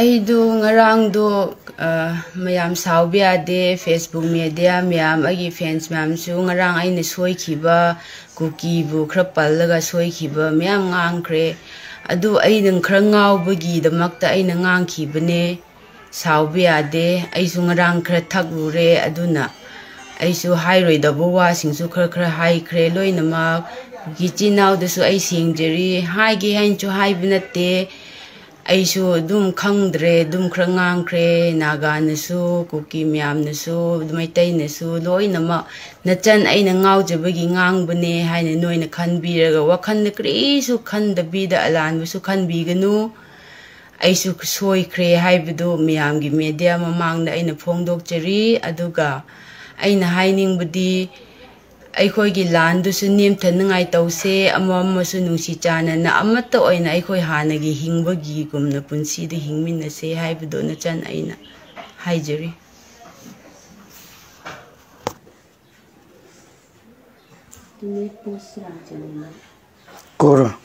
ai aidu ngarang du sao saubia de facebook media mày làm agi fans mày mayam su ngarang aina soi khiba cookie bu khra pallaga soi mày làm ngang kre adu aina khra ngau bagi ai aina ngang khibane ai de aisu ngarang khra thakru re aduna aisu hairoi da buwa singsu kề khra hai kre loinamak gi nào da su ai sinh singjeri hai gi hain chu hai binate ꯑꯩꯁꯨ ꯑꯗꯨꯝ ꯈꯪꯗ꯭ꯔꯦ ꯑꯗꯨꯝ ꯈꯔ ꯉꯥꯡꯈ꯭ꯔꯦ ꯅꯥꯒꯥꯅꯁꯨ ꯀꯨꯀꯤ ꯃꯌꯥꯝꯅꯁꯨ ꯃꯩꯇꯩꯅꯁꯨ ꯂꯣꯏꯅꯃꯛ ꯅꯆꯟ ꯑꯩꯅ ꯉꯥꯎꯖꯕꯒꯤ ꯉꯥꯡꯕꯅꯦ ꯍꯥꯏꯅ ꯅꯣꯏꯅ ꯈꯟꯕꯤꯔꯒ ꯋꯥꯈꯜꯗ ꯀꯔꯤꯁꯨ ꯈꯟꯗꯕꯤꯗ ꯑꯂꯥꯟꯕꯁꯨ ꯈꯟꯕꯤꯒꯅꯨ ꯑꯩꯁꯨ ꯁꯣꯏꯈ꯭ꯔꯦ ꯍꯥꯏꯕꯗꯨ ꯃꯌꯥꯝꯒꯤ ꯃꯦꯗꯤꯌꯥ ꯃꯃꯥꯡꯗ ꯑꯩꯅ ꯐꯣꯡꯗꯣꯛꯆꯔꯤ ꯑꯗꯨꯒ ꯑꯩꯅ ꯍꯥꯏꯅꯤꯡꯕꯗꯤ ꯑꯩꯈꯣꯏꯒꯤ ꯂꯥꯟꯗꯨꯁꯨ ꯅꯦꯝꯊꯅꯤꯡꯉꯥꯏ ꯇꯧꯁꯦ ꯑꯃ ꯑꯃꯁꯨ ꯅꯨꯡꯁꯤ ꯆꯥꯟꯅꯅ ꯑꯃꯠꯇ ꯑꯣꯏꯅ ꯑꯩꯈꯣꯏ ꯍꯥꯟꯅꯒꯤ ꯍꯤꯡꯕꯒꯤꯒꯨꯝꯅ ꯄꯨꯟꯁꯤꯗ ꯍꯤꯡꯃꯤꯟꯅꯁꯦ ꯍꯥꯏꯕꯗꯣ ꯅꯆꯟ ꯑꯩꯅ ꯍꯥꯏꯖꯔꯤ Cora.